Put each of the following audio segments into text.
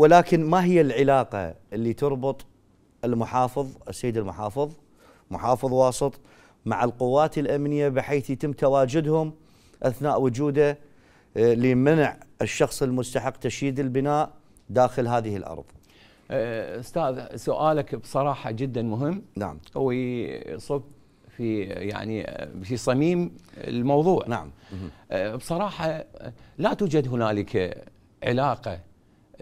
ولكن ما هي العلاقة اللي تربط المحافظ السيد المحافظ محافظ واسط مع القوات الأمنية بحيث يتم تواجدهم أثناء وجوده آه، لمنع الشخص المستحق تشييد البناء داخل هذه الأرض؟ آه، أستاذ سؤالك بصراحة جدا مهم. نعم. ويصب في يعني في صميم الموضوع. نعم. آه، بصراحة لا توجد هنالك علاقة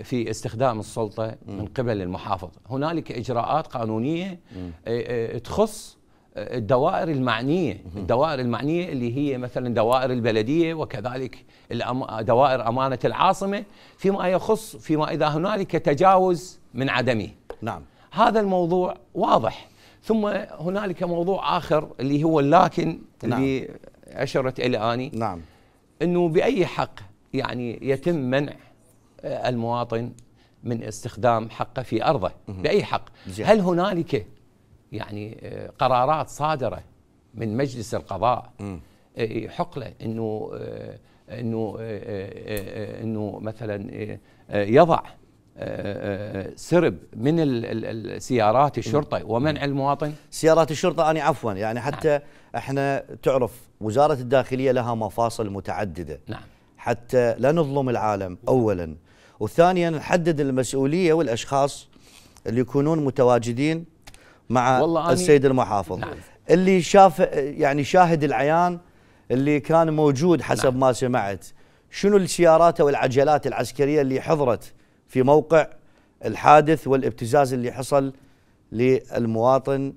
في استخدام السلطة من قبل المحافظ هنالك إجراءات قانونية آه، آه، تخص الدوائر المعنية الدوائر المعنية اللي هي مثلا دوائر البلدية وكذلك دوائر أمانة العاصمة فيما يخص فيما إذا هنالك تجاوز من عدمه. نعم. هذا الموضوع واضح. ثم هنالك موضوع آخر اللي هو اللكن نعم. اللي اشرت إلى آني. نعم. إنه بأي حق يعني يتم منع المواطن من استخدام حقه في أرضه بأي حق. هل هنالك يعني آه، قرارات صادرة من مجلس القضاء. آه، يحق له إنه آه، إنه آه، آه، آه، إنه مثلا آه، آه، يضع آه، آه، سرب من السيارات الشرطة ومنع المواطن؟ سيارات الشرطة أنا عفوا يعني حتى إحنا تعرف وزارة الداخلية لها مفاصل متعددة. نعم. حتى لا نظلم العالم اولا وثانيا نحدد المسؤولية والأشخاص اللي يكونون متواجدين مع والله السيد المحافظ نعم. اللي شاف يعني شاهد العيان اللي كان موجود حسب نعم. ما سمعت شنو السيارات أو العجلات العسكرية اللي حضرت في موقع الحادث والابتزاز اللي حصل للمواطن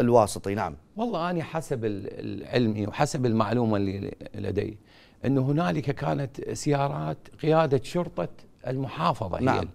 الواسطي نعم والله أنا حسب العلمي وحسب المعلومة اللي لدي أنه هنالك كانت سيارات قيادة شرطة المحافظة هي نعم.